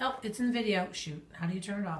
Oh, it's in the video. Shoot. How do you turn it off?